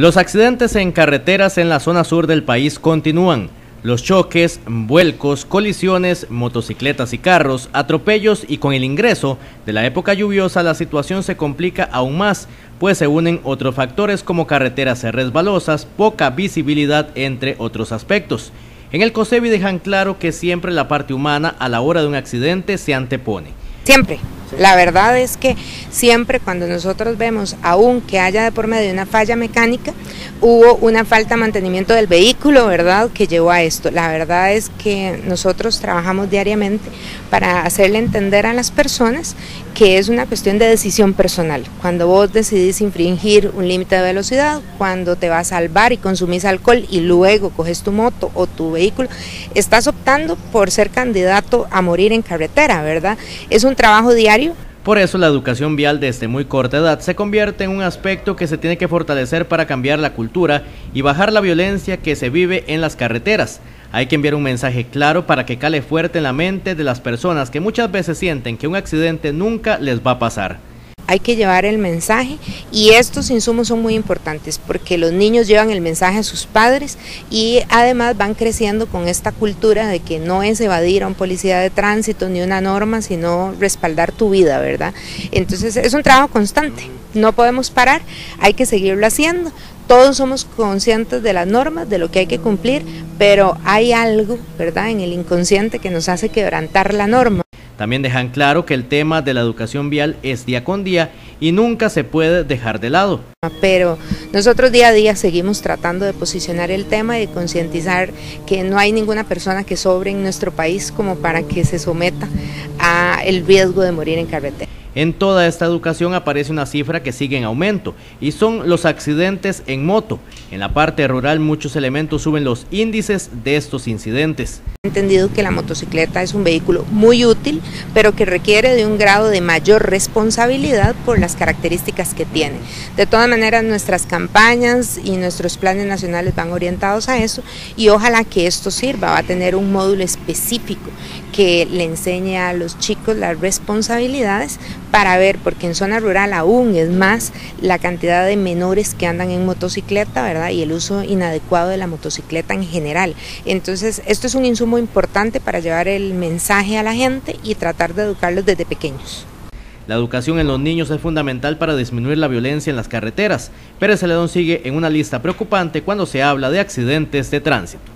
Los accidentes en carreteras en la zona sur del país continúan. Los choques, vuelcos, colisiones, motocicletas y carros, atropellos y con el ingreso de la época lluviosa la situación se complica aún más, pues se unen otros factores como carreteras resbalosas, poca visibilidad, entre otros aspectos. En el COSEBI dejan claro que siempre la parte humana a la hora de un accidente se antepone. Siempre, la verdad es que siempre cuando nosotros vemos, aún que haya de por medio una falla mecánica, hubo una falta de mantenimiento del vehículo, ¿verdad?, que llevó a esto. La verdad es que nosotros trabajamos diariamente para hacerle entender a las personas que es una cuestión de decisión personal. Cuando vos decidís infringir un límite de velocidad, cuando te vas al bar y consumís alcohol y luego coges tu moto o tu vehículo, estás optando por ser candidato a morir en carretera, ¿verdad? Es un trabajo diario por eso la educación vial desde muy corta edad se convierte en un aspecto que se tiene que fortalecer para cambiar la cultura y bajar la violencia que se vive en las carreteras. Hay que enviar un mensaje claro para que cale fuerte en la mente de las personas que muchas veces sienten que un accidente nunca les va a pasar hay que llevar el mensaje y estos insumos son muy importantes porque los niños llevan el mensaje a sus padres y además van creciendo con esta cultura de que no es evadir a un policía de tránsito ni una norma, sino respaldar tu vida, ¿verdad? Entonces es un trabajo constante, no podemos parar, hay que seguirlo haciendo. Todos somos conscientes de las normas, de lo que hay que cumplir, pero hay algo, ¿verdad?, en el inconsciente que nos hace quebrantar la norma. También dejan claro que el tema de la educación vial es día con día y nunca se puede dejar de lado. Pero nosotros día a día seguimos tratando de posicionar el tema y de concientizar que no hay ninguna persona que sobre en nuestro país como para que se someta a el riesgo de morir en carretera. En toda esta educación aparece una cifra que sigue en aumento y son los accidentes en moto. En la parte rural muchos elementos suben los índices de estos incidentes. He entendido que la motocicleta es un vehículo muy útil, pero que requiere de un grado de mayor responsabilidad por las características que tiene. De todas maneras, nuestras campañas y nuestros planes nacionales van orientados a eso y ojalá que esto sirva, va a tener un módulo específico que le enseñe a los chicos las responsabilidades para ver, porque en zona rural aún es más la cantidad de menores que andan en motocicleta, ¿verdad? Y el uso inadecuado de la motocicleta en general. Entonces, esto es un insumo importante para llevar el mensaje a la gente y tratar de educarlos desde pequeños. La educación en los niños es fundamental para disminuir la violencia en las carreteras. Pérez Celedón sigue en una lista preocupante cuando se habla de accidentes de tránsito.